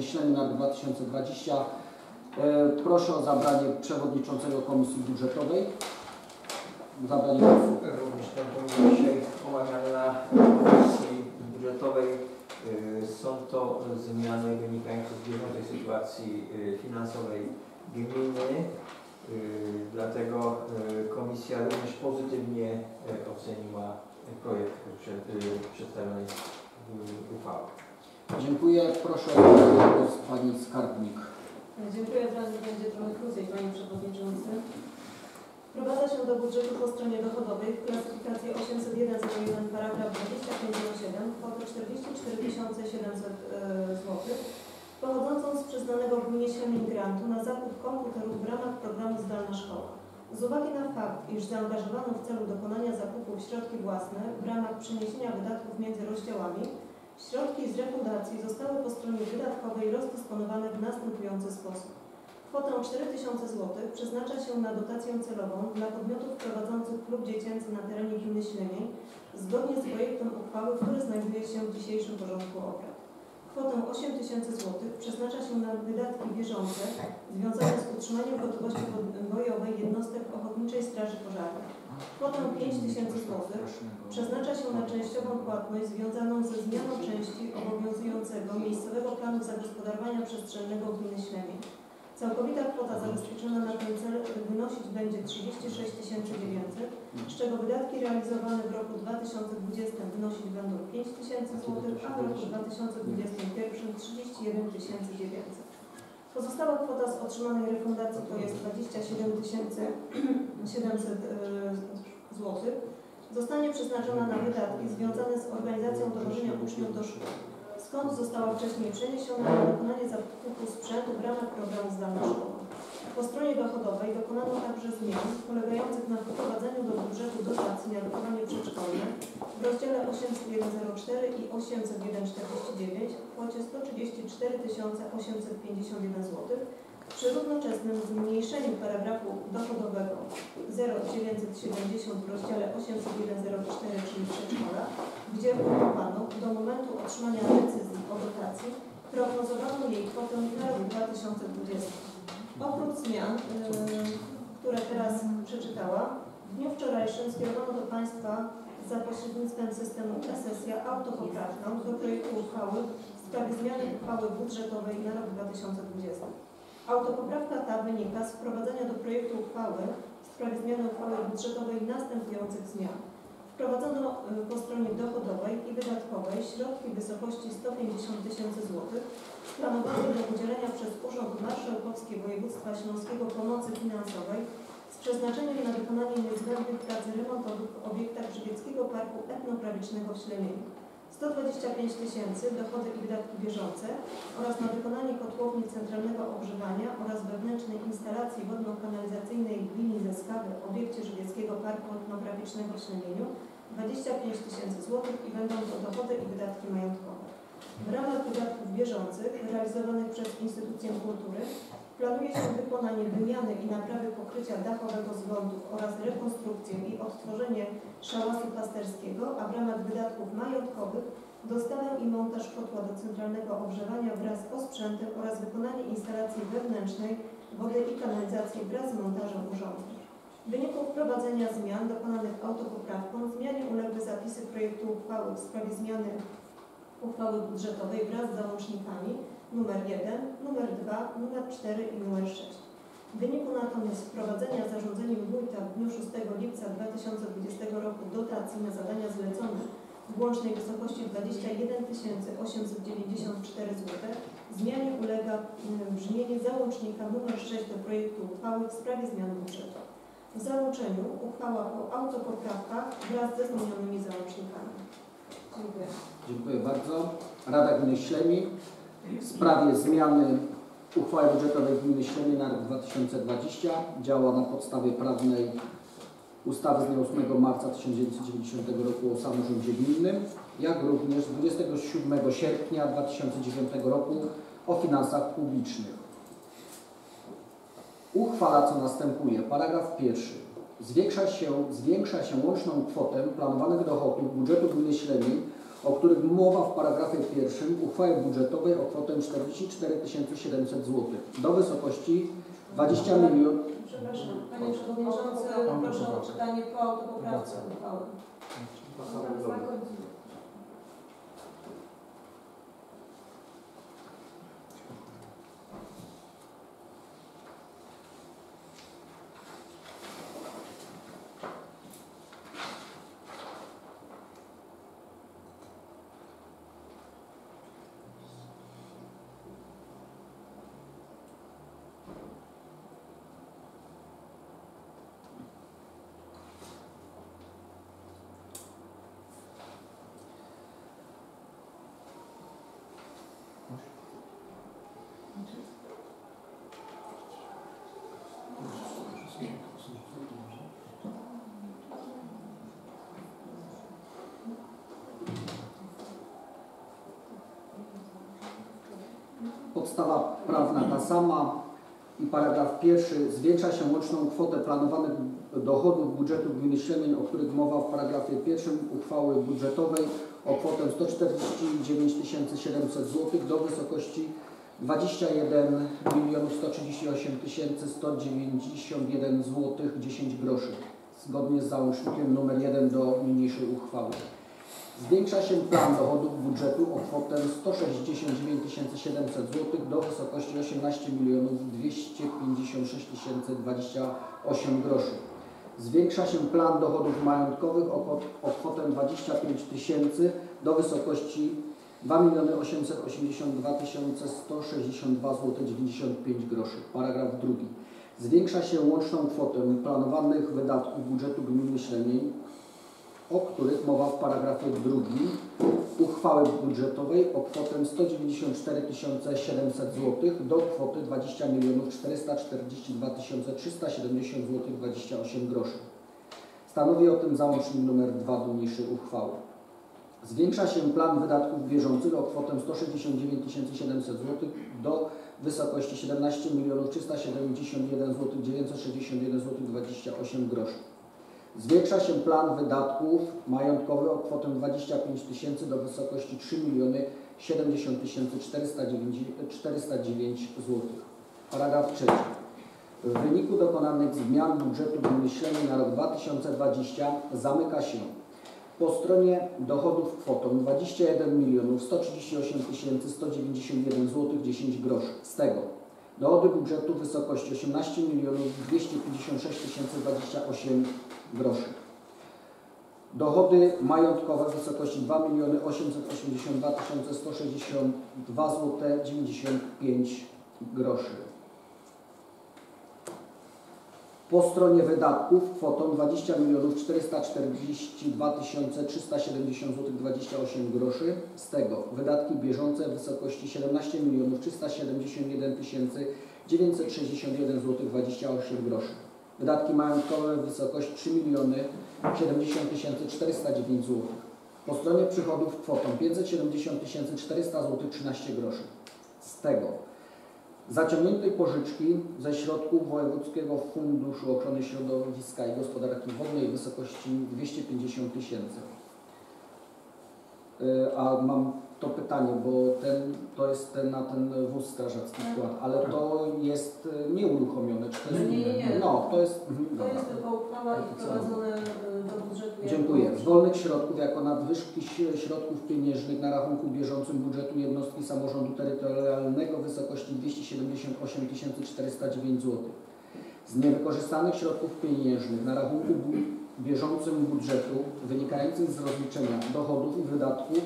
Ślemy na rok 2020. E, Proszę o zabranie przewodniczącego Komisji Budżetowej. Zabranie głosu. Również ten punkt dzisiaj omawiany na komisji budżetowej. Y, Są to zmiany wynikające z bieżącej sytuacji y, finansowej gminy. Dlatego komisja również pozytywnie oceniła projekt przed, przedstawionej uchwały. Dziękuję. Proszę o głos Pani Skarbnik. Dziękuję. Teraz będzie trochę krócej, Panie Przewodniczący. Wprowadza się do budżetu po stronie dochodowej w klasyfikacji 801.01 paragraf 2507 kwotę 44 700 zł pochodzącą z przyznanego w gminie Ślemień grantu na zakup komputerów w ramach programu Zdalna Szkoła. Z uwagi na fakt, iż zaangażowano w celu dokonania zakupów środki własne w ramach przeniesienia wydatków między rozdziałami, środki z refundacji zostały po stronie wydatkowej rozdysponowane w następujący sposób. Kwotę 4000 zł przeznacza się na dotację celową dla podmiotów prowadzących klub dziecięcy na terenie gminy Ślemień zgodnie z projektem uchwały, który znajduje się w dzisiejszym porządku obrad. Kwotę 8000 zł przeznacza się na wydatki bieżące związane z utrzymaniem gotowości bojowej jednostek Ochotniczej Straży Pożarnej. Kwotę 5000 zł przeznacza się na częściową płatność związaną ze zmianą części obowiązującego miejscowego planu zagospodarowania przestrzennego gminy Ślemień. Całkowita kwota zabezpieczona na ten cel wynosić będzie 36 900, z czego wydatki realizowane w roku 2020 wynosić będą 5 tysięcy zł, a w roku 2021 31 900. Pozostała kwota z otrzymanej refundacji to jest 27 700 zł. Zostanie przeznaczona na wydatki związane z organizacją dowożenia uczniów do szkół skąd została wcześniej przeniesiona na wykonanie zakupu sprzętu w ramach programu Zdalna Szkoła. Po stronie dochodowej dokonano także zmian polegających na wprowadzeniu do budżetu dotacji na wychowanie przedszkolne w rozdziale 80104 i 80149 w kwocie 134 851 zł przy równoczesnym zmniejszeniu paragrafu dochodowego 0970 w rozdziale 80104, czyli przedszkola, gdzie wychowano do momentu otrzymania decyzji o dotacji prognozowano jej kwotę na rok 2020. Oprócz zmian, yy, które teraz przeczytałam, w dniu wczorajszym skierowano do Państwa za pośrednictwem systemu e-sesja autopoprawkę do projektu uchwały w sprawie zmiany uchwały budżetowej na rok 2020. Autopoprawka ta wynika z wprowadzenia do projektu uchwały w sprawie zmiany uchwały budżetowej następujących zmian. Wprowadzono y, po stronie dochodowej i wydatkowej środki w wysokości 150 tysięcy złotych planowane do udzielenia przez Urząd Marszałkowski Województwa Śląskiego pomocy finansowej z przeznaczeniem na wykonanie niezbędnych prac remontowych w obiektach Żywieckiego Parku Etnograficznego w Ślemieniu. 125 tysięcy dochody i wydatki bieżące oraz na wykonanie kotłowni centralnego ogrzewania oraz wewnętrznej instalacji wodno-kanalizacyjnej linii ze skawy w obiekcie Żywieckiego Parku Etnograficznego w Ślemieniu 25 tysięcy złotych i będą to dochody i wydatki majątkowe. W ramach wydatków bieżących realizowanych przez instytucje kultury planuje się wykonanie wymiany i naprawy pokrycia dachowego zgondów oraz rekonstrukcję i odtworzenie szałasu pasterskiego, a w ramach wydatków majątkowych dostawę i montaż kotła do centralnego ogrzewania wraz z osprzętem oraz wykonanie instalacji wewnętrznej wody i kanalizacji wraz z montażem urządzeń. W wyniku wprowadzenia zmian dokonanych autopoprawką zmianie uległy zapisy projektu uchwały w sprawie zmiany uchwały budżetowej wraz z załącznikami numer 1, numer 2, numer 4 i numer 6. W wyniku natomiast wprowadzenia zarządzeniem wójta w dniu 6 lipca 2020 roku dotacji na zadania zlecone w łącznej wysokości 21 894 zł, zmianie ulega mm, brzmienie załącznika numer 6 do projektu uchwały w sprawie zmiany budżetu. W załączeniu uchwała o autopoprawkach wraz ze zmienionymi załącznikami. Dziękuję. Dziękuję bardzo. Rada Gminy Ślemi w sprawie zmiany uchwały budżetowej Gminy Ślemi na rok 2020 działa na podstawie prawnej ustawy z dnia 8 marca 1990 roku o samorządzie gminnym, jak również 27 sierpnia 2009 roku o finansach publicznych. Uchwala co następuje. Paragraf pierwszy. Zwiększa się, zwiększa się łączną kwotę planowanych dochodów budżetu gminy Ślemi o których mowa w paragrafie pierwszym uchwały budżetowej o kwotę 44 700 zł do wysokości 20 milionów. Przepraszam, Panie Przewodniczący, proszę o czytanie po autopoprawce uchwały. Podstawa prawna ta sama i paragraf pierwszy. Zwiększa się łączną kwotę planowanych dochodów budżetu gminy Ślemień, o których mowa w paragrafie pierwszym uchwały budżetowej o kwotę 149 700 zł do wysokości 21 138 191 zł 10 groszy zgodnie z załącznikiem nr 1 do niniejszej uchwały. Zwiększa się plan dochodów budżetu o kwotę 169 700 zł do wysokości 18 256 028 groszy. Zwiększa się plan dochodów majątkowych o, kwot- o kwotę 25 tysięcy do wysokości 2 882 162 zł 95 groszy. Paragraf drugi. Zwiększa się łączną kwotę planowanych wydatków budżetu gminy Ślemień o których mowa w paragrafie drugim uchwały budżetowej o kwotę 194 700 zł do kwoty 20 442 370 zł 28 groszy. Stanowi o tym załącznik nr 2 do niniejszej uchwały. Zwiększa się plan wydatków bieżących o kwotę 169 700 zł do wysokości 17 371 zł 961 zł 28 groszy. Zwiększa się plan wydatków majątkowych o kwotę 25 tysięcy do wysokości 3 70 409, 409 zł. Paragraf trzeci. W wyniku dokonanych zmian budżetu Ślemień na rok 2020 zamyka się po stronie dochodów kwotą 21 138 191 zł 10 groszy. Z tego dochody budżetu w wysokości 18 256 028 groszy. Dochody majątkowe w wysokości 2 882 162 zł 95 groszy. Po stronie wydatków kwotą 20 442 370 zł 28 groszy. Z tego wydatki bieżące w wysokości 17 371 961 zł 28 groszy. Wydatki majątkowe w wysokości 3 70 409 zł. Po stronie przychodów kwotą 570 400 zł 13 groszy. Z tego zaciągniętej pożyczki ze środków Wojewódzkiego Funduszu Ochrony Środowiska i Gospodarki Wodnej w wysokości 250 tysięcy. Y, A mam to pytanie, bo ten, to jest ten, na ten wóz strażacki Tak. wkład, ale to jest y, nieuruchomione. Czy to jest, Nie, nie, nie. No, to jest... mhm, To jest tylko uchwała i wprowadzone y, do budżetu. Dziękuję. Z wolnych środków jako nadwyżki środków pieniężnych na rachunku bieżącym budżetu jednostki samorządu terytorialnego w wysokości 278 409 zł. Z niewykorzystanych środków pieniężnych na rachunku bieżącym budżetu wynikających z rozliczenia dochodów i wydatków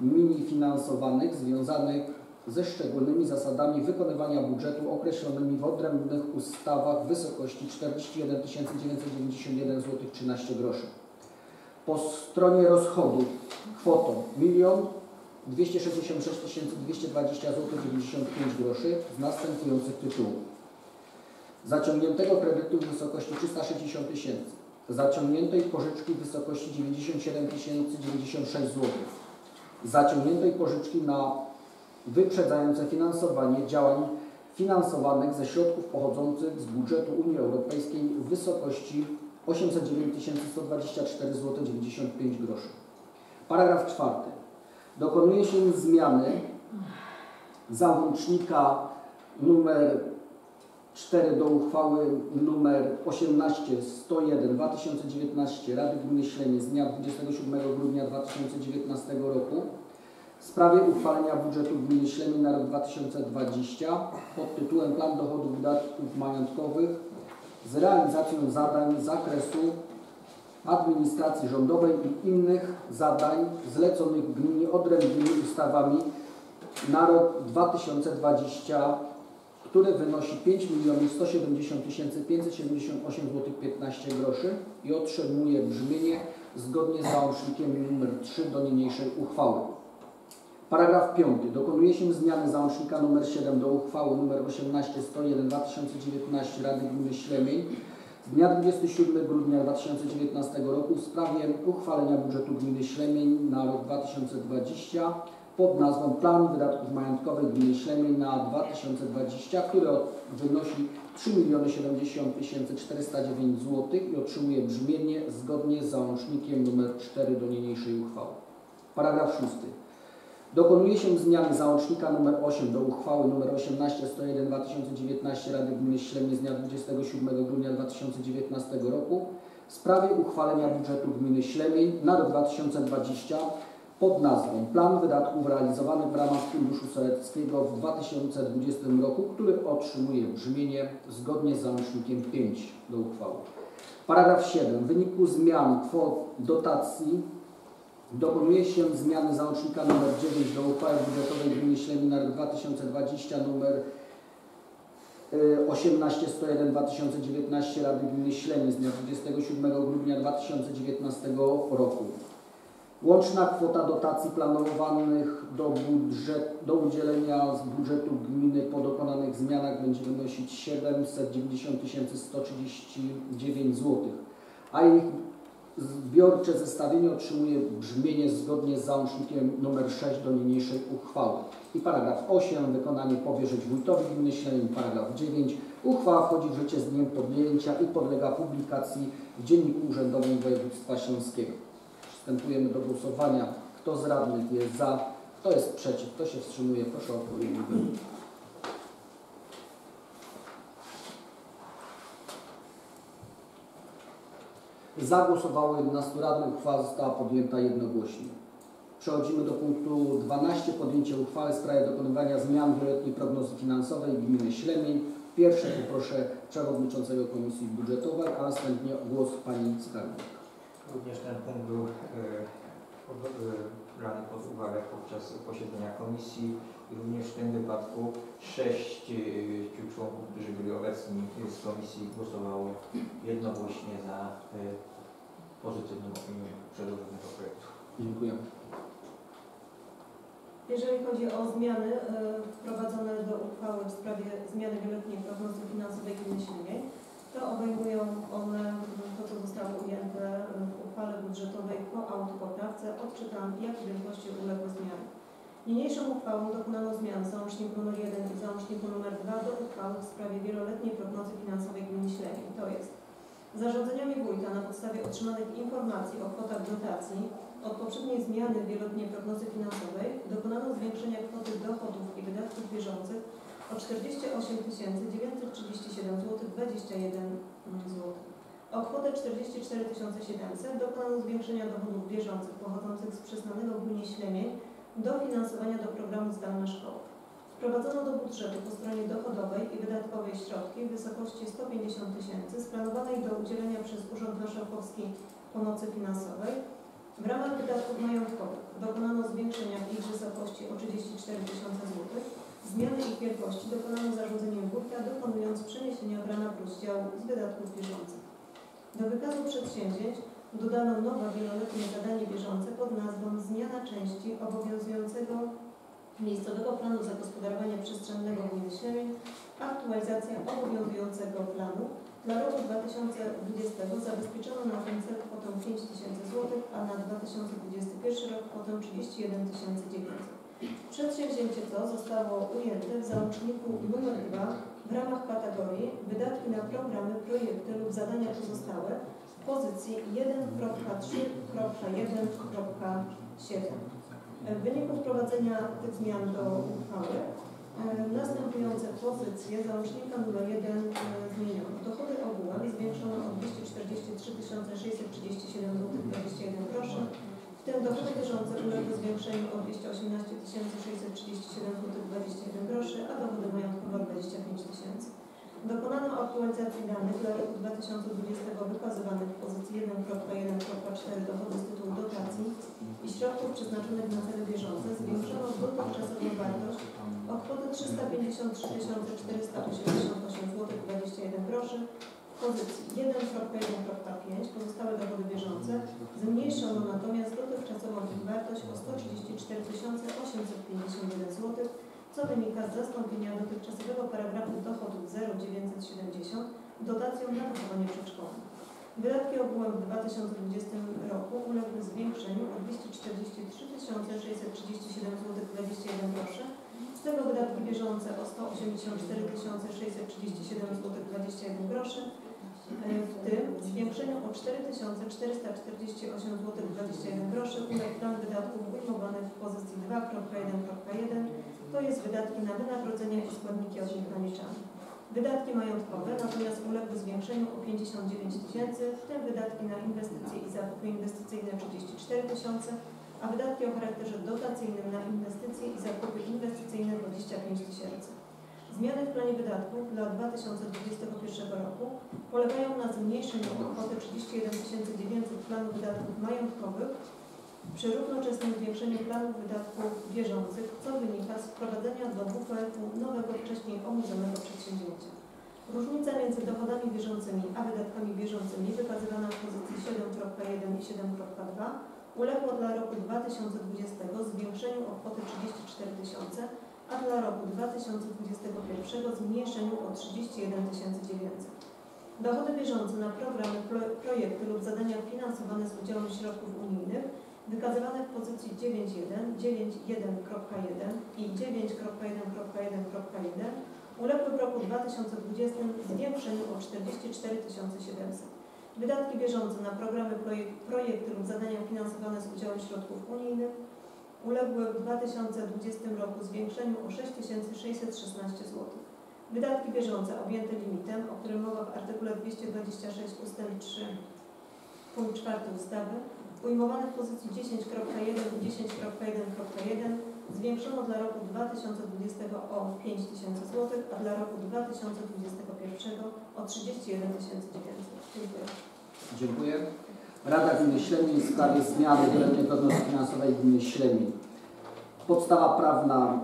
mini finansowanych związanych ze szczególnymi zasadami wykonywania budżetu określonymi w odrębnych ustawach w wysokości 41 991 zł 13 groszy. Po stronie rozchodów kwotą 1 266 220 zł 95 groszy z następujących tytułów. Zaciągniętego kredytu w wysokości 360 tysięcy. Zaciągniętej pożyczki w wysokości 97 096 zł. Zaciągniętej pożyczki na wyprzedzające finansowanie działań finansowanych ze środków pochodzących z budżetu Unii Europejskiej w wysokości 809 124 zł 95 groszy. Paragraf czwarty. Dokonuje się zmiany załącznika numer 4 do uchwały numer 18 101 2019 Rady Gminy Ślenie z dnia 27 grudnia 2019 roku w sprawie uchwalenia budżetu Gminy Ślenie na rok 2020 pod tytułem Plan dochodów wydatków majątkowych z realizacją zadań z zakresu administracji rządowej i innych zadań zleconych gminie odrębnymi ustawami na rok 2020, który wynosi 5 170 578 zł 15 groszy i otrzymuje brzmienie zgodnie z załącznikiem nr 3 do niniejszej uchwały. Paragraf 5. Dokonuje się zmiany załącznika nr 7 do uchwały nr 18 101 2019 Rady Gminy Ślemień z dnia 27 grudnia 2019 roku w sprawie uchwalenia budżetu gminy Ślemień na rok 2020 pod nazwą Plan Wydatków Majątkowych Gminy na 2020, który wynosi 3 070 409 zł i otrzymuje brzmienie zgodnie z załącznikiem nr 4 do niniejszej uchwały. Paragraf 6. Dokonuje się zmiany załącznika nr 8 do uchwały nr 18 101 2019 Rady Gminy Ślemień z dnia 27 grudnia 2019 roku w sprawie uchwalenia budżetu gminy Ślemień na rok 2020 pod nazwą Plan wydatków realizowanych w ramach Funduszu Sołeckiego w 2020 roku, który otrzymuje brzmienie zgodnie z załącznikiem 5 do uchwały. Paragraf 7. W wyniku zmian kwot dotacji Dokonuje się zmiany załącznika nr 9 do uchwały budżetowej Gminy Ślemi na rok 2020 nr 18 101 2019 Rady Gminy Ślemi z dnia 27 grudnia 2019 roku. Łączna kwota dotacji planowanych do, budżet, do udzielenia z budżetu gminy po dokonanych zmianach będzie wynosić 790 139 zł, a ich Zbiorcze zestawienie otrzymuje brzmienie zgodnie z załącznikiem nr 6 do niniejszej uchwały. I paragraf 8. Wykonanie powierzyć wójtowi gminy Ślemień. Paragraf 9. Uchwała wchodzi w życie z dniem podjęcia i podlega publikacji w Dzienniku Urzędowym Województwa Śląskiego. Przystępujemy do głosowania. Kto z radnych jest za? Kto jest przeciw? Kto się wstrzymuje? Proszę o odpowiedni wynik. Za głosowało 11 radnych, uchwała została podjęta jednogłośnie. Przechodzimy do punktu 12. Podjęcie uchwały w sprawie dokonywania zmian wieloletniej prognozy finansowej gminy Ślemień. Pierwsze poproszę przewodniczącego Komisji Budżetowej, a następnie głos pani skarbnik. Również ten punkt był e, pod- e, brany pod uwagę podczas posiedzenia komisji i również w tym wypadku sześć e, członków, którzy byli obecni z komisji głosowało jednogłośnie za pozytywną opinią przedłożonego projektu. Dziękuję. Jeżeli chodzi o zmiany wprowadzone do uchwały w sprawie zmiany wieloletniej prognozy finansowej gminy Ślemień, to obejmują one to, co zostało ujęte w uchwale budżetowej po autopoprawce. Odczytam, jakie wielkości uległy zmiany. Niniejszą uchwałą dokonano zmian w załączniku nr 1 i w załączniku nr 2 do uchwały w sprawie wieloletniej prognozy finansowej gminy Ślemień. To jest zarządzeniami wójta na podstawie otrzymanych informacji o kwotach dotacji od poprzedniej zmiany wieloletniej prognozy finansowej dokonano zwiększenia kwoty dochodów i wydatków bieżących o 48 937 zł 21 zł. O kwotę 44 700 dokonano zwiększenia dochodów bieżących pochodzących z przyznanego gminie Ślemień dofinansowania do programu Zdalna Szkoła. Wprowadzono do budżetu po stronie dochodowej i wydatkowej środki w wysokości 150 tysięcy splanowanej do udzielenia przez Urząd Marszałkowski Pomocy Finansowej w ramach wydatków majątkowych dokonano zwiększenia ich wysokości o 34 tysiące złotych. Zmiany ich wielkości dokonano zarządzeniem wójta, dokonując przeniesienia w ramach rozdziału z wydatków bieżących. Do wykazu przedsięwzięć dodano nowe wieloletnie zadanie bieżące pod nazwą Zmiana części obowiązującego miejscowego planu zagospodarowania przestrzennego gminy Ślemień, aktualizacja obowiązującego planu dla roku 2020 zabezpieczono na ten cel kwotę 5 tysięcy złotych, a na 2021 rok kwotę 31 900. Przedsięwzięcie to zostało ujęte w załączniku nr 2 w ramach kategorii wydatki na programy, projekty lub zadania pozostałe w pozycji 1.3.1.1 W wyniku wprowadzenia tych zmian do uchwały e, następujące pozycje załącznika nr 1 e, zmieniono. Dochody ogółem zwiększono o 243 637 zł 21 groszy, w tym dochody bieżące uległy zwiększeniu o 218 637 zł 21 groszy, a dochody majątkowe o 25 tysięcy. Dokonano aktualizacji danych dla roku 2020 wykazywanych w pozycji 1.1.4 dochody z tytułu dotacji i środków przeznaczonych na cele bieżące zwiększono dotychczasową wartość o kwotę 353 488 zł 21 groszy pozycji. 1.1.5 pozostałe dochody bieżące. Zmniejszono natomiast dotychczasową ich wartość o 134 851 zł co wynika z zastąpienia dotychczasowego paragrafu dochodów 0970 dotacją na wychowanie przedszkolne. Wydatki ogółem w 2020 roku uległy zwiększeniu o 243 637 zł 21 groszy, z tego wydatki bieżące o 184 637 zł 21 groszy, w tym zwiększeniu o 4448 zł 21 groszy uległ plan wydatków ujmowany w pozycji 2.1.1 to jest wydatki na wynagrodzenia i składniki od nich. Wydatki majątkowe natomiast uległy zwiększeniu o 59 tysięcy, w tym wydatki na inwestycje i zakupy inwestycyjne 34 tysiące, a wydatki o charakterze dotacyjnym na inwestycje i zakupy inwestycyjne 25 tysięcy. Zmiany w planie wydatków dla 2021 roku polegają na zmniejszeniu o kwotę 31 900 planu wydatków majątkowych przy równoczesnym zwiększeniu planów wydatków bieżących, co wynika z wprowadzenia do WPF-u nowego wcześniej omówionego przedsięwzięcia. Różnica między dochodami bieżącymi a wydatkami bieżącymi wykazywana w pozycji 7.1 i 7.2 uległa dla roku 2020 zwiększeniu o kwotę 34 tysiące, a dla roku 2021 zmniejszeniu o 31 900. Dochody bieżące na programy, pro- projekty lub zadania finansowane z udziałem środków unijnych wykazywane w pozycji 9.1, 9.1.1 i 9.1.1.1 uległy w roku 2020 zwiększeniu o 44 700. Wydatki bieżące na programy projek projekty lub zadania finansowane z udziałem środków unijnych uległy w 2020 roku zwiększeniu o 6616 zł. Wydatki bieżące objęte limitem, o którym mowa w artykule 226 ust. 3 punkt 4 ustawy, ujmowane w pozycji 10.1 i 10.1.1 zwiększono dla roku 2020 o 5 tysięcy złotych, a dla roku 2021 o 31 900. Dziękuję. Dziękuję. Rada Gminy Ślemień w sprawie zmiany wieloletniej prognozy finansowej Gminy Ślemień. Podstawa prawna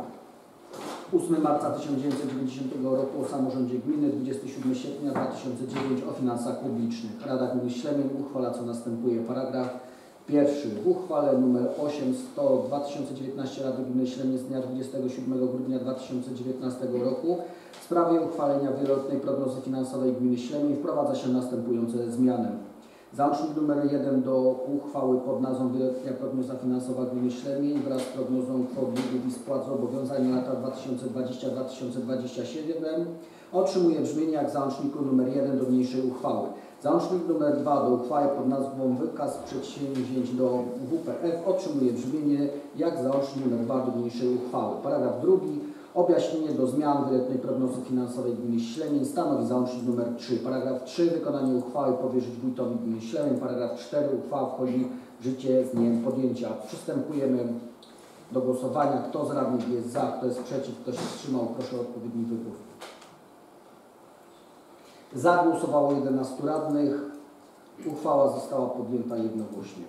8 marca 1990 roku o samorządzie gminy, 27 sierpnia 2009 o finansach publicznych. Rada Gminy Ślemień uchwala co następuje. Paragraf pierwszy. W uchwale nr 8 100 2019 Rady Gminy Ślemień z dnia 27 grudnia 2019 roku w sprawie uchwalenia wieloletniej prognozy finansowej Gminy Ślemień wprowadza się następujące zmiany. Załącznik nr 1 do uchwały pod nazwą Wieloletnia prognoza finansowa gminy Ślemień wraz z prognozą kwot długów i spłat zobowiązań na lata 2020-2027 otrzymuje brzmienie jak w załączniku nr 1 do niniejszej uchwały. Załącznik nr 2 do uchwały pod nazwą Wykaz przedsięwzięć do WPF otrzymuje brzmienie jak załącznik nr 2 do niniejszej uchwały. Paragraf drugi. Objaśnienie do zmian wieloletniej prognozy finansowej gminy Ślemień stanowi załącznik nr 3. Paragraf 3. Wykonanie uchwały powierzyć wójtowi gminy Ślemień. Paragraf 4. Uchwała wchodzi w życie z dniem podjęcia. Przystępujemy do głosowania. Kto z radnych jest za, kto jest przeciw, kto się wstrzymał, proszę o odpowiedni wybór. Za głosowało 11 radnych. Uchwała została podjęta jednogłośnie.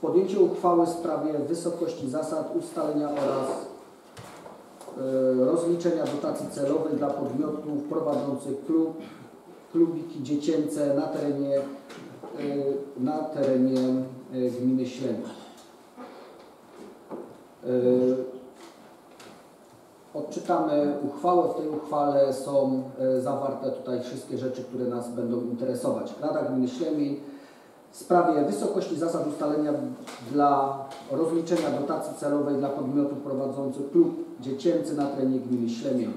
Podjęcie uchwały w sprawie wysokości zasad ustalenia oraz e, rozliczenia dotacji celowej dla podmiotów prowadzących klub, klubiki dziecięce na terenie, e, na terenie e, gminy. E, Odczytamy uchwałę. W tej uchwale są zawarte tutaj wszystkie rzeczy, które nas będą interesować. Rada Gminy Ślemień w sprawie wysokości zasad ustalenia dla rozliczenia dotacji celowej dla podmiotów prowadzących klub dziecięcy na terenie gminy Ślemień.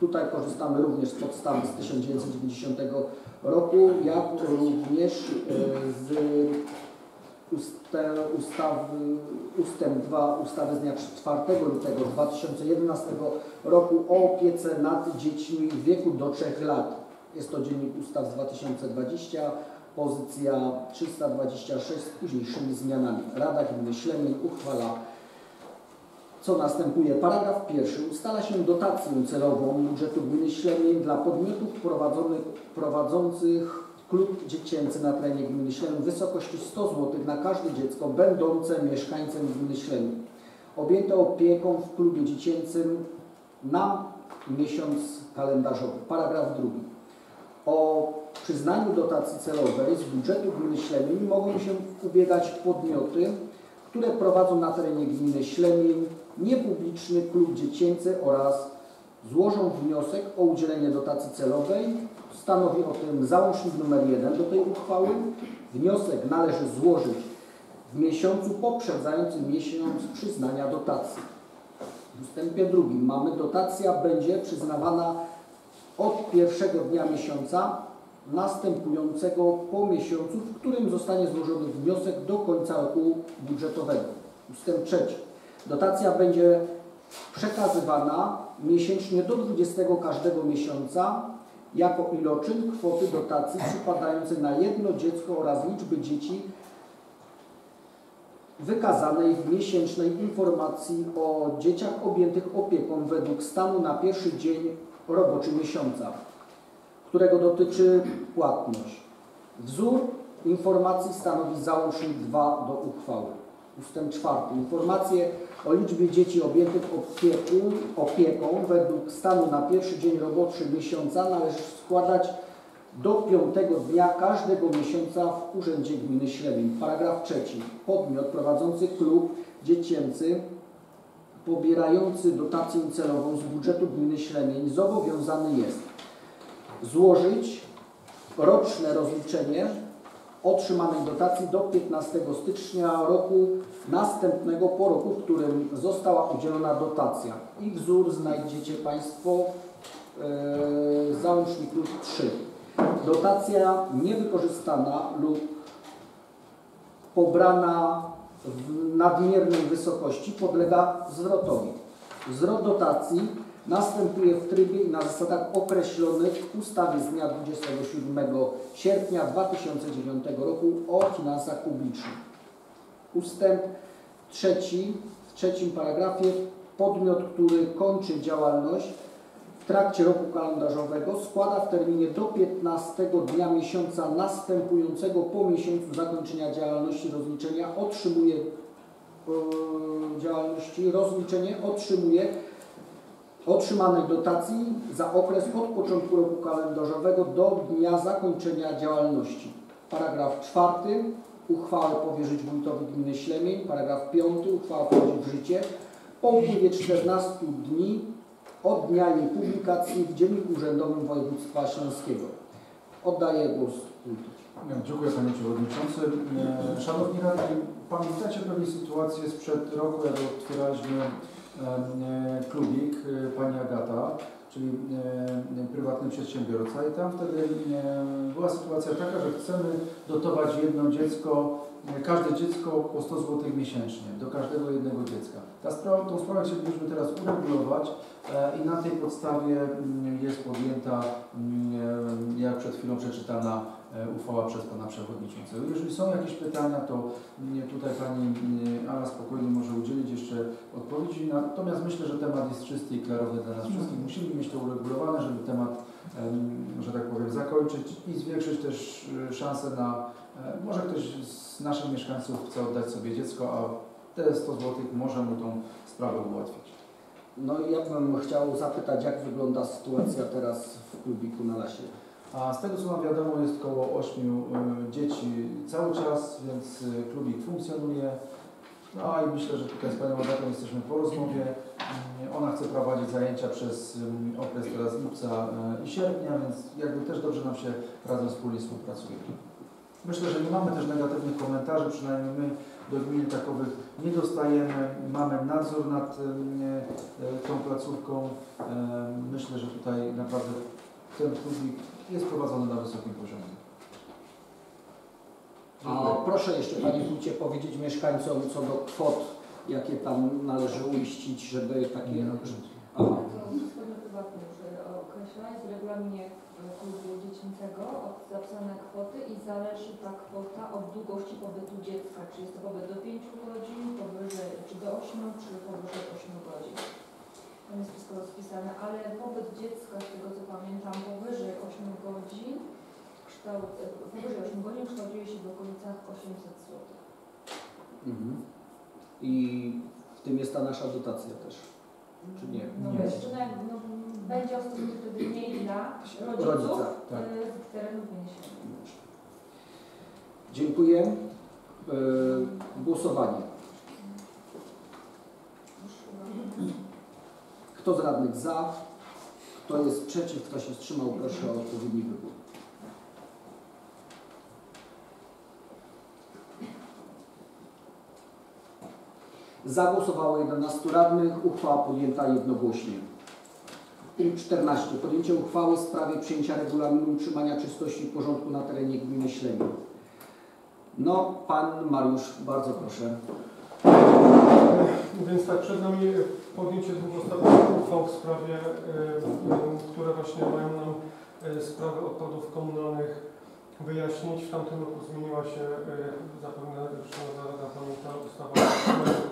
Tutaj korzystamy również z podstawy z 1990 roku, jak również e, z ustawy, ustęp 2 ustawy z dnia 4 lutego 2011 roku o opiece nad dziećmi w wieku do 3 lat. Jest to dziennik ustaw z 2020, pozycja 326 z późniejszymi zmianami. Rada Gminy Ślemień uchwala co następuje? Paragraf pierwszy. Ustala się dotację celową budżetu gminy Ślemień dla podmiotów prowadzących klub dziecięcy na terenie gminy Ślemień w wysokości 100 zł na każde dziecko będące mieszkańcem gminy Ślemień. Objęte opieką w klubie dziecięcym na miesiąc kalendarzowy. Paragraf drugi. O przyznaniu dotacji celowej z budżetu gminy Ślemień mogą się ubiegać podmioty, które prowadzą na terenie gminy Ślemień niepubliczny klub dziecięcy oraz złożą wniosek o udzielenie dotacji celowej. Stanowi o tym załącznik numer 1 do tej uchwały. Wniosek należy złożyć w miesiącu poprzedzającym miesiąc przyznania dotacji. W ustępie drugim mamy dotacja będzie przyznawana od pierwszego dnia miesiąca następującego po miesiącu, w którym zostanie złożony wniosek do końca roku budżetowego. Ustęp trzeci. Dotacja będzie przekazywana miesięcznie do 20 każdego miesiąca jako iloczyn kwoty dotacji przypadającej na jedno dziecko oraz liczby dzieci wykazanej w miesięcznej informacji o dzieciach objętych opieką według stanu na pierwszy dzień roboczy miesiąca, którego dotyczy płatność. Wzór informacji stanowi załącznik 2 do uchwały. Ustęp czwarty. Informacje o liczbie dzieci objętych opieką, opieką według stanu na pierwszy dzień roboczy miesiąca należy składać do piątego dnia każdego miesiąca w Urzędzie Gminy Ślemień. Paragraf trzeci. Podmiot prowadzący klub dziecięcy pobierający dotację celową z budżetu gminy Ślemień zobowiązany jest złożyć roczne rozliczenie otrzymanej dotacji do 15 stycznia roku następnego po roku, w którym została udzielona dotacja. I wzór znajdziecie Państwo e, w załączniku 3. Dotacja niewykorzystana lub pobrana w nadmiernej wysokości podlega zwrotowi. Zwrot dotacji następuje w trybie i na zasadach określonych w ustawie z dnia 27 sierpnia 2009 roku o finansach publicznych. Ustęp trzeci, w trzecim paragrafie podmiot, który kończy działalność w trakcie roku kalendarzowego składa w terminie do 15 dnia miesiąca następującego po miesiącu zakończenia działalności rozliczenia otrzymuje e, działalności rozliczenie otrzymuje otrzymanej dotacji za okres od początku roku kalendarzowego do dnia zakończenia działalności. Paragraf czwarty. Uchwałę powierzyć wójtowi gminy Ślemień. Paragraf piąty. Uchwała wchodzi w życie po upływie 14 dni od dnia jej publikacji w Dzienniku Urzędowym Województwa Śląskiego. Oddaję głos. Dziękuję Panie Przewodniczący. E, Szanowni Radni, pamiętacie pewnie sytuację sprzed roku, jak otwieraliśmy klubik e, Pani Agata, czyli e, prywatny przedsiębiorca i tam wtedy e, była sytuacja taka, że chcemy dotować jedno dziecko, e, każde dziecko po 100 zł miesięcznie, do każdego jednego dziecka. Ta sprawa, tą sprawę chcielibyśmy teraz uregulować e, i na tej podstawie jest podjęta, jak przed chwilą przeczytana e, uchwała przez Pana Przewodniczącego. Jeżeli są jakieś pytania, to tutaj Pani mm, Ala spokojnie może udzielić jeszcze odpowiedzi. Natomiast myślę, że temat jest czysty i klarowny dla nas wszystkich. Musimy mieć to uregulowane, żeby temat, em, że tak powiem, zakończyć i zwiększyć też e, szanse na, e, może ktoś z naszych mieszkańców chce oddać sobie dziecko, a te 100 zł może mu tą sprawę ułatwić. No i ja bym chciał zapytać, jak wygląda sytuacja teraz w klubiku na Lasie. A z tego co mam wiadomo jest około 8 y, dzieci cały czas, więc y, klubik funkcjonuje. No i myślę, że tutaj z Panią Agatą jesteśmy po rozmowie. Y, Ona chce prowadzić zajęcia przez okres teraz lipca i sierpnia, więc jakby też dobrze nam się razem wspólnie współpracuje. Myślę, że nie mamy też negatywnych komentarzy, przynajmniej my do gmin takowych nie dostajemy. Mamy nadzór nad tą placówką. Myślę, że tutaj naprawdę ten klubik jest prowadzony na wysokim poziomie. A proszę jeszcze Panie Wójcie powiedzieć mieszkańcom co do kwot, jakie tam należy uiścić, żeby takie... Aha. To wszystko prywatnie już określać w regulaminie klubu dziecięcego od zapisane kwoty i zależy ta kwota od długości pobytu dziecka, czy jest to pobyt do 5 godzin, powyżej, czy do 8, czy powyżej 8 godzin. Tam jest wszystko rozpisane, ale pobyt dziecka, z tego co pamiętam, powyżej 8 godzin, kształt, e, powyżej 8 godzin kształtuje się w okolicach 800 zł. Mhm. I w tym jest ta nasza dotacja też. Czy nie? No, Nie. Jeszcze no, będzie o stosunku wtedy mniej dla rodziców Rodzica, tak. e, z terenów gminy Dziękuję. Yy, głosowanie. Kto z radnych za? Kto jest przeciw? Kto się wstrzymał? Proszę o odpowiedni wybór. Zagłosowało 11 radnych. Uchwała podjęta jednogłośnie. Punkt 14. Podjęcie uchwały w sprawie przyjęcia regulaminu utrzymania czystości i porządku na terenie gminy Ślemień. No, Pan Mariusz, bardzo proszę. Więc tak, przed nami podjęcie dwóch ostatnich uchwał w sprawie, e, e, które właśnie mają nam e, sprawę odpadów komunalnych wyjaśnić. W tamtym roku zmieniła się, zapewne Szanowna Rada pamięta, ustawa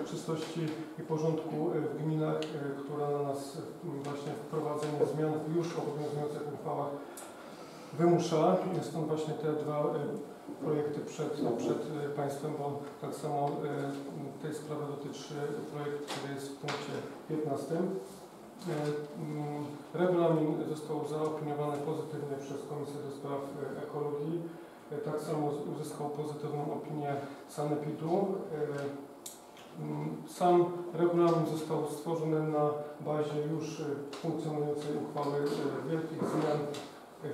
o czystości i porządku w gminach, która na nas właśnie wprowadzenie zmian w już obowiązujących uchwałach wymusza. Stąd właśnie te dwa e, projekty przed, przed e, Państwem, bo tak samo e, tej sprawy dotyczy projekt, który jest w punkcie 15. E, mm, Regulamin został zaopiniowany pozytywnie przez Komisję do Spraw Ekologii. Tak samo uzyskał pozytywną opinię Sanepidu. Mm, Sam regulamin został stworzony na bazie już funkcjonującej uchwały wielkich zmian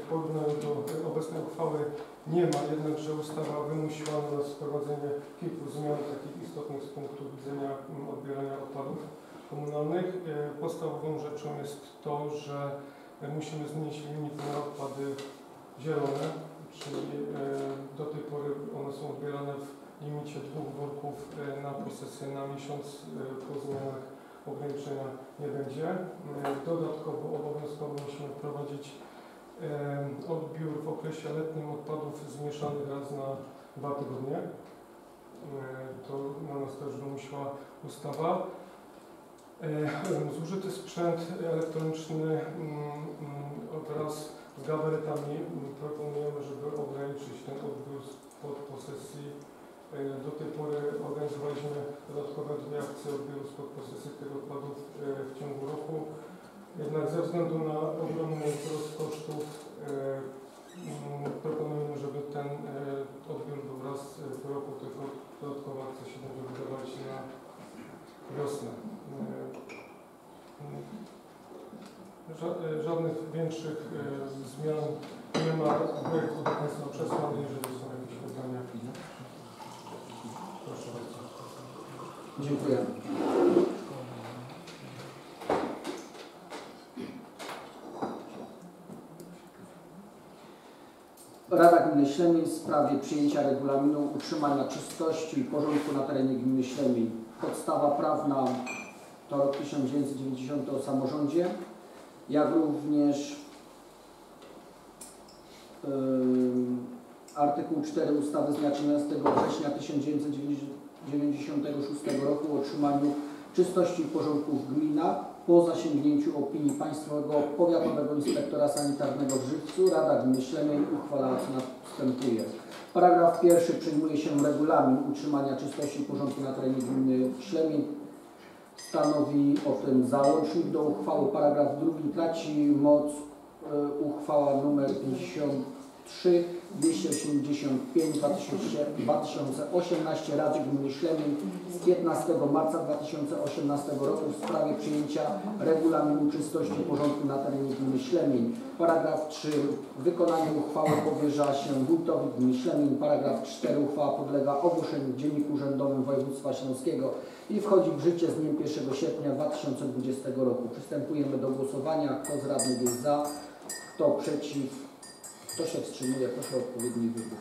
w porównaniu do obecnej uchwały nie ma, jednakże ustawa wymusiła na nas wprowadzenie kilku zmian takich istotnych z punktu widzenia mm, odbierania odpadów komunalnych. E, Podstawową rzeczą jest to, że musimy zmienić limit na odpady zielone, czyli e, do tej pory one są odbierane w limicie dwóch worków e, na posesję na miesiąc. Po zmianach ograniczenia nie będzie. Dodatkowo obowiązkowo musimy wprowadzić odbiór w okresie letnim odpadów zmieszanych raz na dwa tygodnie. To na nas też wymusiła ustawa. Zużyty sprzęt elektroniczny mm, mm, wraz z gabarytami proponujemy, żeby ograniczyć ten odbiór spod posesji. Do tej pory organizowaliśmy dodatkowe dwie akcje odbioru spod posesji tych odpadów e, w ciągu roku. Jednak ze względu na ogromny wzrost kosztów e, mm, proponujemy, żeby ten e, odbiór był raz w roku, tylko dodatkowa akcja się będzie wydawać na wiosnę. E, ża- Żadnych większych zmian nie ma. Projekt do Państwa przesłany, jeżeli są jakieś pytania. Proszę bardzo. Dziękuję. Rada Gminy w sprawie przyjęcia regulaminu utrzymania czystości i porządku na terenie Gminy Ślemień. Podstawa prawna to rok 1990 o samorządzie, jak również ym, artykuł 4 ustawy z dnia 13 września 1996 roku o utrzymaniu czystości i porządku w gminach po zasięgnięciu opinii Państwowego Powiatowego Inspektora Sanitarnego w Żywcu Rada Gminy Ślemień uchwala co następuje. Paragraf pierwszy przyjmuje się regulamin utrzymania czystości i porządku na terenie gminy Ślemień. Stanowi o tym załącznik do uchwały. Paragraf drugi traci moc e, uchwała nr 50 3 285 2018 Rady Gminy Ślemin z 15 marca 2018 roku w sprawie przyjęcia regulaminu czystości porządku na terenie gminy Ślemin. Paragraf 3. Wykonanie uchwały powierza się wójtowi gminy Ślemin. Paragraf 4. Uchwała podlega ogłoszeniu w Dzienniku Urzędowym Województwa Śląskiego i wchodzi w życie z dniem 1 sierpnia 2020 roku. Przystępujemy do głosowania. Kto z radnych jest za? Kto przeciw? Kto się wstrzymuje? Proszę o odpowiedni wybór.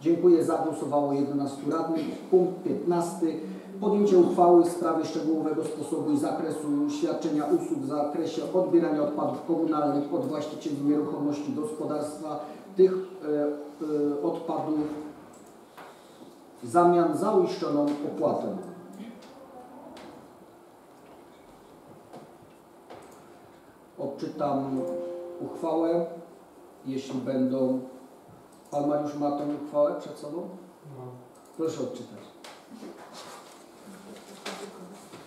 Dziękuję. Za głosowało 11 radnych. Punkt 15. Podjęcie uchwały w sprawie szczegółowego sposobu i zakresu świadczenia usług w zakresie odbierania odpadów komunalnych od właścicieli nieruchomości gospodarstwa tych e, e, odpadów w zamian za uiszczoną opłatę. Odczytam uchwałę, jeśli będą... Pan Mariusz ma tę uchwałę przed sobą? No. Proszę odczytać.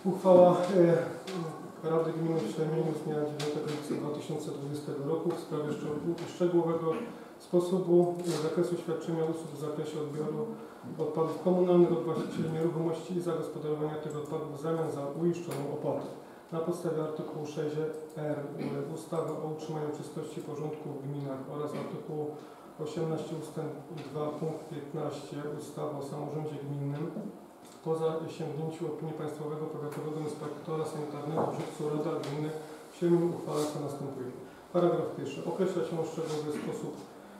Uchwała e, Rady Gminy w Ślemieniu z dnia 9 lipca 2020 roku w sprawie szczegół- szczegółowego sposobu i zakresu świadczenia usług w zakresie odbioru odpadów komunalnych od właścicieli nieruchomości i zagospodarowania tych odpadów w zamian za uiszczoną opłatę. Na podstawie artykułu 6r ustawy o utrzymaniu czystości porządku w gminach oraz artykułu 18 ust. 2 punkt 15 ustawy o samorządzie gminnym po zasięgnięciu opinii Państwowego Powiatowego Inspektora Sanitarnego w Żywcu Rada Gminy w Siemieniu uchwala co następuje. Paragraf pierwszy. Określa się szczegółowy sposób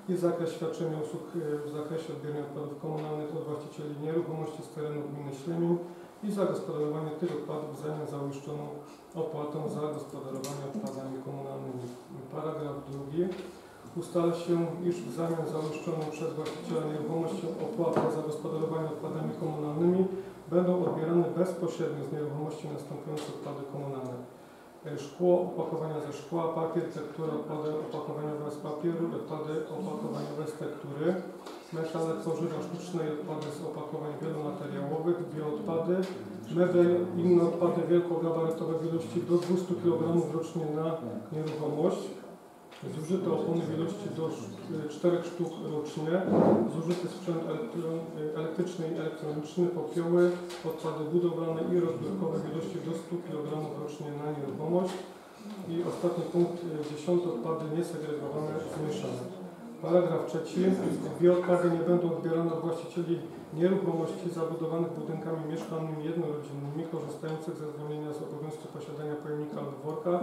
i zakres świadczenia usług e, w zakresie odbierania odpadów komunalnych od właścicieli nieruchomości z terenu gminy Ślemień i zagospodarowanie tych odpadów w zamian opłatą za gospodarowanie odpadami komunalnymi. Paragraf drugi. Ustala się, iż w zamian za uiszczoną przez właściciela nieruchomości opłatę za gospodarowanie odpadami komunalnymi będą odbierane bezpośrednio z nieruchomości następujące odpady komunalne. Szkło, opakowania ze szkła, papier, tektura, odpady opakowaniowe z papieru, odpady opakowaniowe z tektury, metale, tworzywa sztuczne i odpady z opakowań wielomateriałowych, bioodpady, meble i inne odpady wielkogabarytowe w ilości do 200 kg rocznie na nieruchomość, zużyte opony w ilości do 4 sztuk rocznie, zużyty sprzęt elektryczny i elektroniczny, popioły, odpady budowlane i rozbiórkowe w ilości do 100 kg rocznie na nieruchomość. I ostatni punkt, y, 10. Odpady niesegregowane, zmieszane. Paragraf trzeci. Bioodpady nie będą odbierane od właścicieli nieruchomości zabudowanych budynkami mieszkalnymi jednorodzinnymi korzystających ze zwolnienia z obowiązku posiadania pojemnika lub worka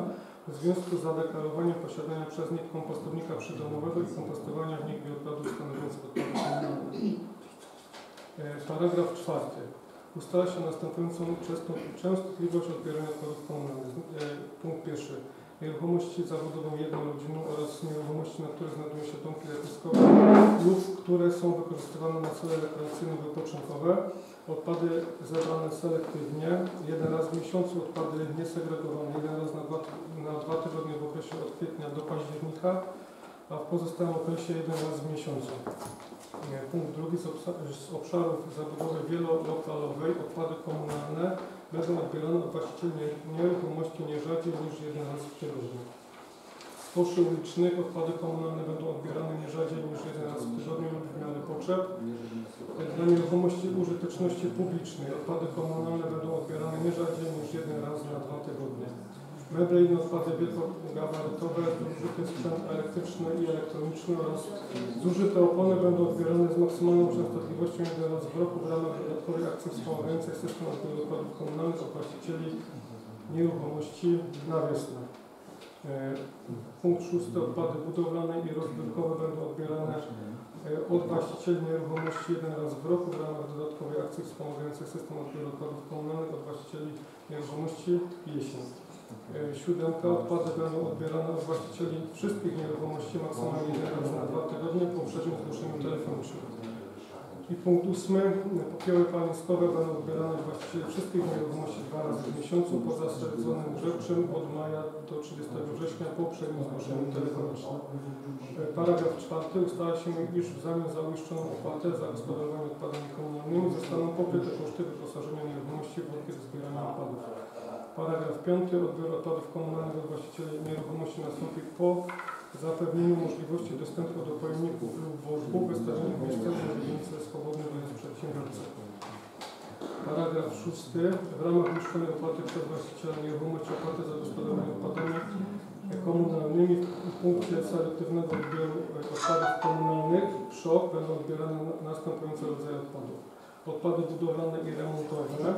w związku z zadeklarowaniem posiadania przez nich kompostownika przydomowego i kompostowania w nich bioodpadów stanowiących odpady. E, Paragraf czwarty. Ustala się następującą często- częstotliwość odbierania odpadów komunalnych. E, Punkt pierwszy. Nieruchomości z zabudową jednorodzinną oraz nieruchomości, na których znajdują się domki letniskowe lub które są wykorzystywane na cele rekreacyjno-wypoczynkowe. Odpady zebrane selektywnie, jeden raz w miesiącu, odpady niesegregowane, jeden raz na dwa, na dwa tygodnie w okresie od kwietnia do października, a w pozostałym okresie jeden raz w miesiącu. Punkt drugi z obszarów zabudowy wielolokalowej odpady komunalne będą odbierane od właścicieli nie- nieruchomości nie rzadziej niż jeden raz w tygodniu. Z koszy ulicznych odpady komunalne będą odbierane nie rzadziej niż jeden raz w tygodniu lub w miarę potrzeb. Dla nieruchomości użyteczności publicznej odpady komunalne będą odbierane nie rzadziej niż jeden raz na dwa tygodnie. Meble i odpady wielkogabarytowe, zużyty sprzęt elektryczny i elektroniczny oraz zużyte opony będą odbierane z maksymalną częstotliwością jeden raz w roku w ramach dodatkowej akcji wspomagającej system odbioru odpadów komunalnych od właścicieli nieruchomości wiosnę. E, Punkt szósty. Odpady budowlane i rozbiórkowe będą odbierane e, od właścicieli nieruchomości jeden raz w roku w ramach dodatkowej akcji wspomagającej system odbioru odpadów komunalnych od właścicieli nieruchomości jesień. E, Siódemka. Odpady będą odbierane od właścicieli wszystkich nieruchomości maksymalnie raz na dwa tygodnie po uprzednim zgłoszeniu telefonicznym. I punkt ósmy. Popioły palniskowe będą odbierane od właścicieli wszystkich nieruchomości dwa razy w miesiącu poza sezonem grzewczym od maja do 30 września po uprzednim zgłoszeniu telefonicznym. E, Paragraf czwarty. Ustala się, iż w zamian za uiszczoną opłatę za gospodarowanie odpadami komunalnymi zostaną pokryte koszty wyposażenia nieruchomości w do zbierania odpadów. Paragraf 5. Odbiór odpadów komunalnych od właścicieli nieruchomości nastąpi po zapewnieniu możliwości dostępu do pojemników lub worków wystawionych w na dzielnicy swobodnej wobec przedsiębiorcy. Paragraf 6. W ramach uiszczenia opłaty przez właściciela nieruchomości opłaty za gospodarowanie odpadami komunalnymi w punkcie selektywnego odbioru odpadów komunalnych PSZOK będą odbierane na- następujące rodzaje odpadów. Odpady budowlane i remontowe,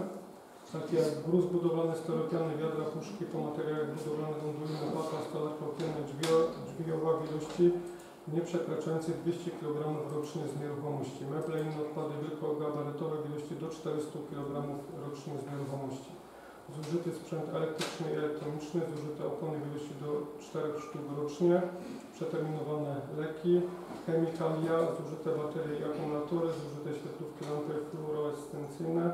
takie jak gruz budowlany, steropiany, wiadra, puszki po materiałach budowlanych, gondolina, pata, okienna, drzwio- drzwiowa w ilości nie przekraczającej 200 kg rocznie z nieruchomości. Meble i inne odpady wielkogabarytowe w ilości do 400 kg rocznie z nieruchomości. Zużyty sprzęt elektryczny i elektroniczny, zużyte opony w ilości do 4 sztuk rocznie, przeterminowane leki, chemikalia, zużyte baterie i akumulatory, zużyte świetlówki, lampy fluorescencyjne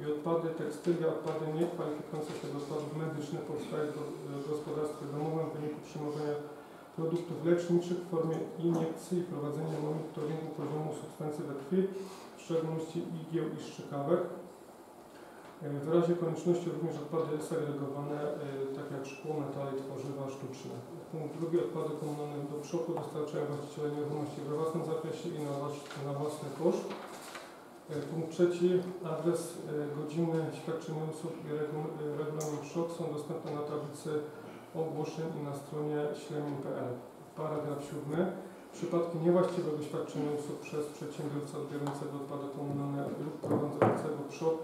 i odpady tekstylia, odpady niekwalifikujące się do odpadów medycznych powstaje w go- w gospodarstwie domowym w wyniku przyjmowania produktów leczniczych w formie iniekcji i prowadzenia monitoringu poziomu substancji we krwi, w szczególności igieł i strzykawek. E, W razie konieczności również odpady segregowane, e, tak jak szkło, metale i tworzywa sztuczne. Punkt drugi. Odpady komunalne do przoku dostarczają właściciele nieruchomości we własnym zakresie i na własny koszt. E, Punkt trzeci. Adres, e, godziny, świadczenie usług i e, regulamin PSZOK są dostępne na tablicy ogłoszeń i na stronie ślemin.pl. Paragraf siódmy. Przypadki niewłaściwego świadczenia usług przez przedsiębiorcę odbierającego odpady komunalne lub prowadzącego PSZOK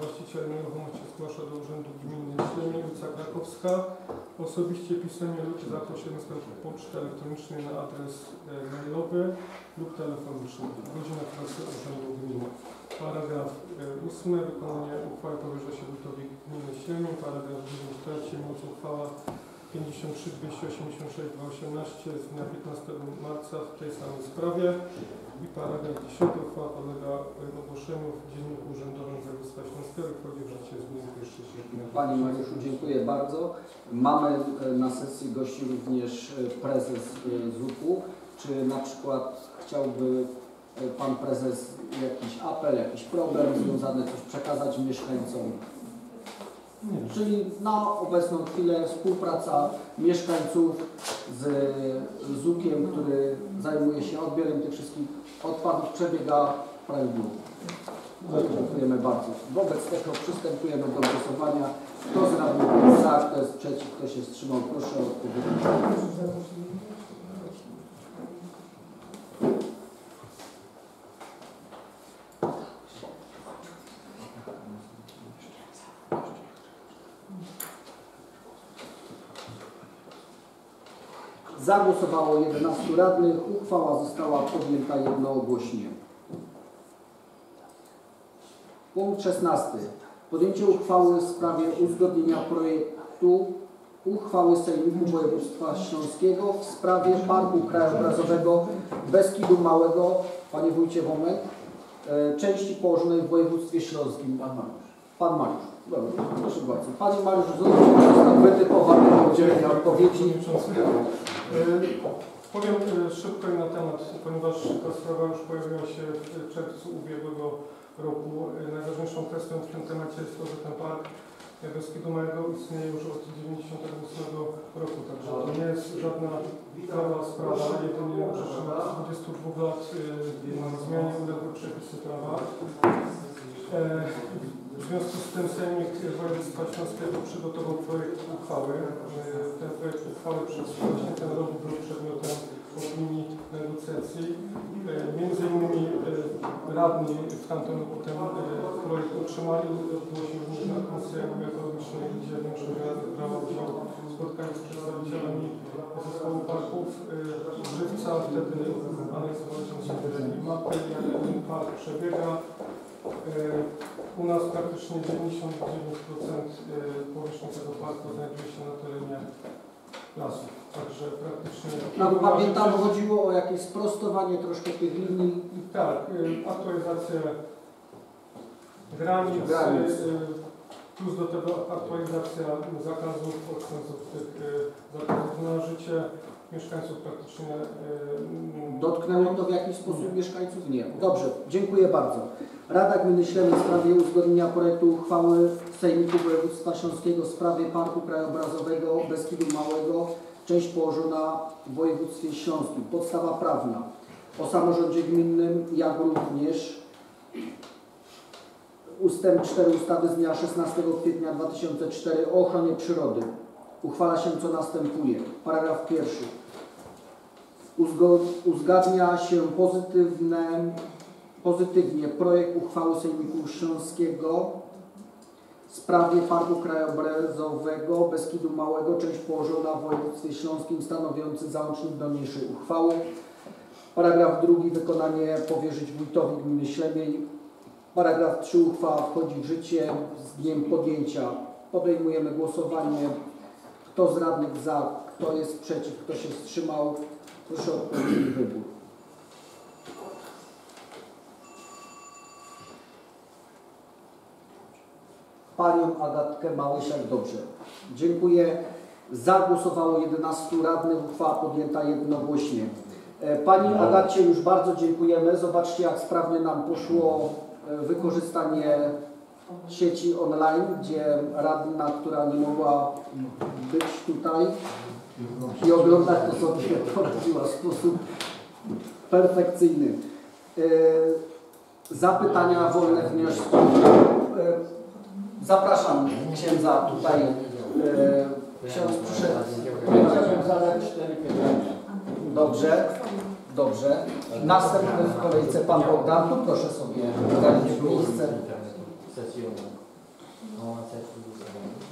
właściciel nieruchomości zgłasza do Urzędu Gminy Ślemień, ulica Krakowska, osobiście pisemnie lub za pośrednictwem poczty elektronicznej na adres e, mailowy lub telefoniczny. Godzina pracy Urzędu Gminy. Paragraf e, ósmy. Wykonanie uchwały powierza się wójtowi gminy Ślemień. Paragraf 9 trzeci. Moc uchwała 53 286 218 z dnia 15 marca w tej samej sprawie. I paragraf 10 uchwała podlega ogłoszeniu w Dzienniku Urzędowym Województwa Śląskiego i wchodzi w życie z dniem 1 sierpnia. Panie Mariuszu, dziękuję bardzo. Mamy e, na sesji gości również e, prezes e, ZUP-u. Czy na przykład chciałby Pan Prezes jakiś apel, jakiś problem związany, coś przekazać mieszkańcom? Czyli na obecną chwilę współpraca mieszkańców z ZUK-iem, który zajmuje się odbiorem tych wszystkich odpadów, przebiega prawidłowo. Dziękujemy bardzo. Wobec tego przystępujemy do głosowania. Kto z radnych jest za, kto jest przeciw, kto się wstrzymał, proszę o odpowiedź. Zagłosowało 11 radnych. Uchwała została podjęta jednogłośnie. Punkt 16. Podjęcie uchwały w sprawie uzgodnienia projektu uchwały Sejmiku Województwa Śląskiego w sprawie Parku Krajobrazowego Beskidu Małego, Panie Wójcie Womek, e, części położonej w województwie śląskim. Pan Mariusz. Pan Mariusz. Dobra, proszę bardzo. Panie Mariusz został wytypowany do udzielenia odpowiedzi. E, Powiem e, szybko na temat, ponieważ ta sprawa już pojawiła się w czerwcu ubiegłego roku. E, Najważniejszą kwestią w tym temacie jest to, że ten park Beskidu Małego istnieje już od 1998 roku, także to nie jest żadna prawa sprawa, jedynie od 22 lat zmianie uległy przepisy prawa. E, W związku z tym Sejmik Województwa Śląskiego przygotował projekt uchwały. E, Ten projekt uchwały przez właśnie ten rok był przedmiotem opinii negocjacji. E, Między innymi e, radni w tamtym roku ten e, projekt utrzymali. Odbyło również na Komisji Ekologicznej, gdzie większość radnych brała udział w spotkaniu z przedstawicielami zespołu parków e, Żywca. Wtedy analizowaliśmy sobie mapę, jak ten park przebiega. E, U nas praktycznie 99% e, powierzchni tego parku znajduje się na terenie lasów. Także praktycznie... No, pamiętam, chodziło o jakieś sprostowanie troszkę tych linii. I tak, y, aktualizację granic, Granic. y, plus do tego aktualizacja zakazów, odstępów tych zakazów na życie mieszkańców praktycznie Dotknęło to w jakiś sposób mieszkańców? Nie. Dobrze, dziękuję bardzo. Rada Gminy Ślemy w sprawie uzgodnienia projektu uchwały Sejmiku Województwa Śląskiego w sprawie Parku Krajobrazowego Beskidu Małego, część położona w województwie śląskim. Podstawa prawna o samorządzie gminnym, jak również ustęp 4 ustawy z dnia 16 kwietnia 2004 o ochronie przyrody. Uchwala się co następuje. Paragraf pierwszy uzgadnia się pozytywne, pozytywnie projekt uchwały Sejmiku Śląskiego w sprawie Parku Krajobrazowego Beskidu Małego, część położona w województwie śląskim, stanowiący załącznik do niniejszej uchwały. Paragraf drugi, wykonanie powierzyć wójtowi gminy Ślemiej. Paragraf 3, uchwała wchodzi w życie z dniem podjęcia. Podejmujemy głosowanie. Kto z radnych za, kto jest przeciw, kto się wstrzymał. Proszę o odpowiedni wybór. Panią Agatkę Małysiak, dobrze. Dziękuję. Za głosowało 11 radnych, uchwała podjęta jednogłośnie. E, Pani Agacie już bardzo dziękujemy. Zobaczcie jak sprawnie nam poszło e, wykorzystanie sieci online, gdzie radna, która nie mogła być tutaj i oglądać to sobie poradziła w sposób perfekcyjny. E, Zapytania, wolne wnioski. Zapraszam księdza tutaj. E, Ksiądz przyszedł. Chciałbym zadać cztery pytania. Dobrze, dobrze. Następny w kolejce pan Bogdan. Tu proszę sobie zająć miejsce.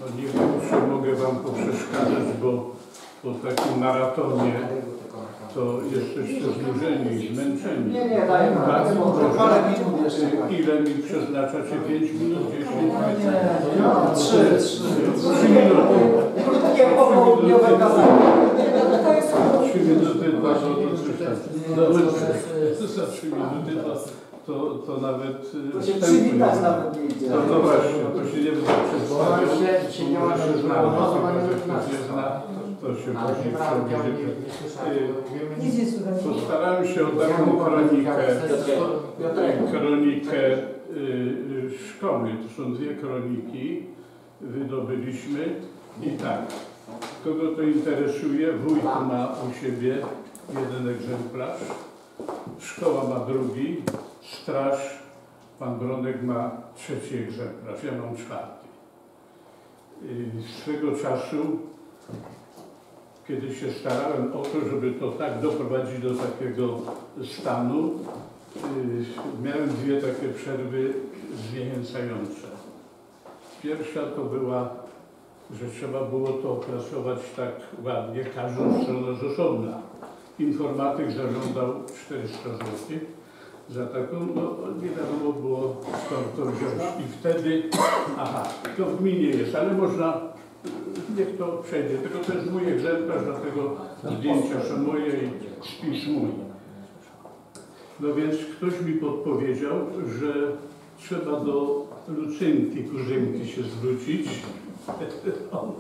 No nie wiem, czy mogę Wam poprzeszkadzać, bo po takim maratonie to jesteście znużeni i zmęczeni. Nie, nie, daj Tak? Parę minut jeszcze. Y, Ile mi przeznaczacie? 5 minut? 10 minut? Trzy, trzy. 3 minuty. Krótkie popołudniowe kazanie. 3 minuty to, to, to wystarczy. No, za 3 minuty to, to, to nawet... y, To się przywitać nie- nawet nie idzie. No, no właśnie, to się nie będzie przedstawiał, bo się zna, bo jak ktoś nie zna, to się później. Nic nie słychać. Postarałem się o taką kronikę, kronikę y, y, szkoły. To są dwie kroniki, wydobyliśmy i tak. Kogo to interesuje, wójt ma u siebie jeden egzemplarz, szkoła ma drugi, straż, pan Bronek ma trzeci egzemplarz, ja mam czwarty. Y, Swego czasu kiedy się starałem o to, żeby to tak doprowadzić do takiego stanu, yy, miałem dwie takie przerwy zniechęcające. Pierwsza to była, że trzeba było to opracować tak ładnie, każdą stronę z osobna. Informatyk zażądał 400 zł za taką, no nie wiadomo było skąd to wziąć. I wtedy, aha, to w gminie jest, ale można Niech to przejdzie, tylko to jest mój egzemplarz, dlatego zdjęcia są moje i spis mój. No więc ktoś mi podpowiedział, że trzeba do Lucynki, kuzynki się zwrócić. On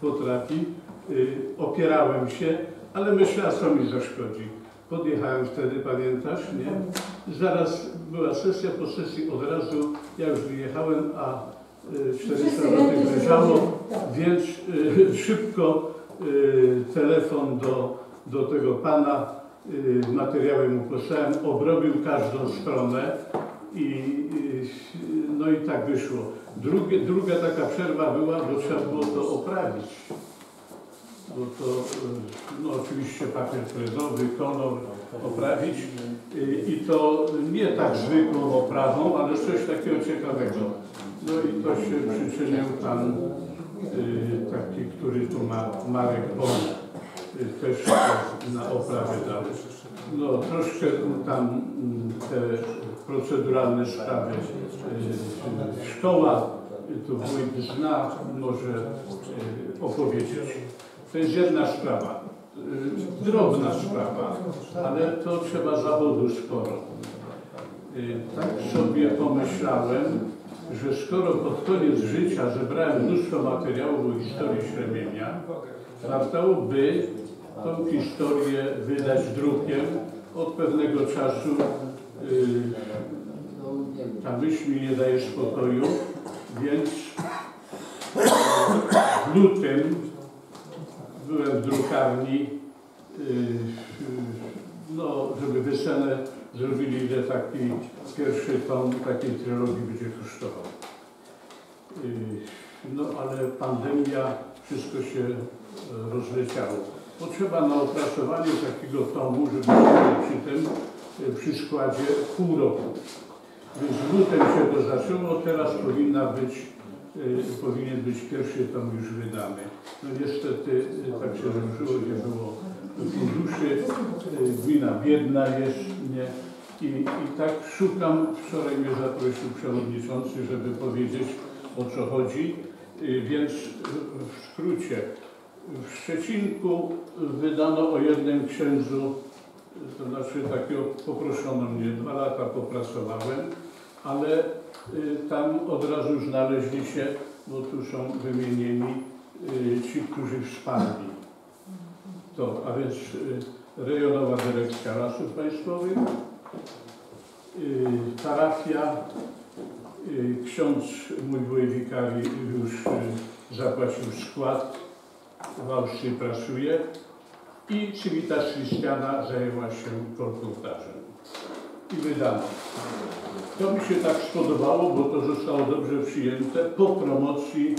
potrafi. Y, Opierałem się, ale myślałem, co mi zaszkodzi. Podjechałem wtedy, pamiętasz, nie? Zaraz była sesja, po sesji od razu ja już wyjechałem, a 400 zł leżało. Więc y, szybko y, telefon do, do tego pana, y, materiały mu posłałem, obrobił każdą stronę i no i tak wyszło. Drugie, druga taka przerwa była, bo trzeba było to oprawić. Bo to no oczywiście papier frezowy, kolor oprawić i to nie tak zwykłą oprawą, ale coś takiego ciekawego. No i to się przyczynił pan y, taki, który tu ma Marek Bon, y, też na oprawę dał. No troszkę tam mm, te proceduralne sprawy y, szkoła, tu wójt zna, może opowiedzieć. To jest jedna sprawa, drobna sprawa, ale to trzeba zawodu sporo. Tak sobie pomyślałem, że skoro pod koniec życia zebrałem mnóstwo materiałów o historii Śremienia, wartałoby tą historię wydać drukiem od pewnego czasu. Yy, ta myśl mi nie daje spokoju, więc w lutym byłem w drukarni, yy, no, żeby wycenę zrobili, ile taki pierwszy tom takiej trylogii będzie kosztował. Yy, No ale pandemia, wszystko się e, rozleciało. Potrzeba na opracowanie takiego tomu, żeby przy tym, e, przy składzie pół roku. Więc w lutym się to zaczęło, teraz powinna być, e, powinien być pierwszy tom już wydany. No niestety tak się złożyło, nie było funduszy, gmina biedna jest, nie? I, I tak szukam, wczoraj mnie zaprosił przewodniczący, żeby powiedzieć o co chodzi, Y, więc w skrócie, w Szczecinku wydano o jednym księdzu, to znaczy takiego poproszono mnie, dwa lata popracowałem, ale y, tam od razu znaleźli się, bo tu są wymienieni y, ci, którzy wsparli to, a więc y, rejonowa dyrekcja lasów państwowych, y, parafia, y, ksiądz mój były wikari już zapłacił skład, w Austrii pracuje i Civitas Christiana zajęła się kolportażem i wydano. To mi się tak spodobało, bo to zostało dobrze przyjęte. Po promocji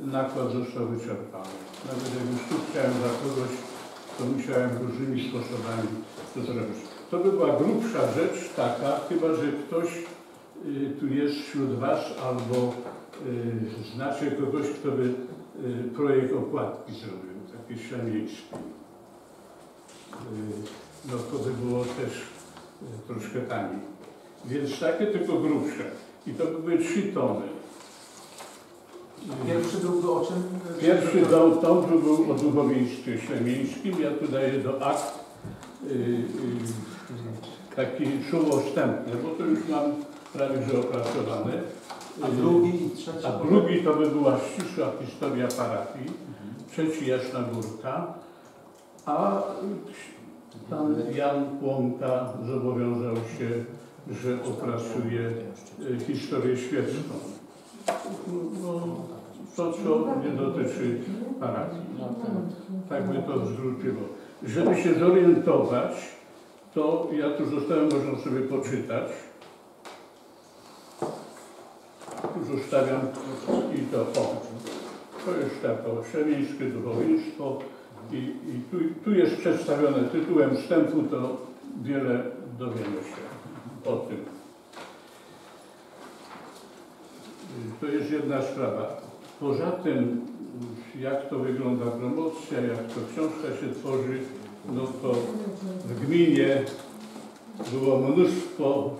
nakład został wyczerpany. Nawet jak już tu chciałem dla kogoś, to musiałem różnymi sposobami to zrobić. To by była grubsza rzecz taka, chyba że ktoś y, tu jest wśród Was albo y, znacie kogoś, kto by y, projekt okładki zrobił, taki. Y, no to by było też troszkę taniej. Więc takie tylko grubsze. I to by były trzy. Pierwszy druk to o czym? Pierwszy dom, tom to był o duchowieństwie ślemińskim. Ja tu daję do akt y, y, taki bo to już mam prawie że opracowane. A drugi i trzeci? a drugi to by była ścisła historia parafii, trzeci Jasna Górka, a pan Jan Płonka zobowiązał się, że opracuje y, historię świecką. No, to, co nie dotyczy parafii. Tak by to zwróciło. Żeby się zorientować, to ja tu zostałem, można sobie poczytać. Zostawiam i to o. To jest tak o szemieńskie duchowieństwo i, i tu, tu jest przedstawione tytułem wstępu, to wiele dowiemy się o tym. To jest jedna sprawa. Poza tym, jak to wygląda promocja, jak to książka się tworzy, no to w gminie było mnóstwo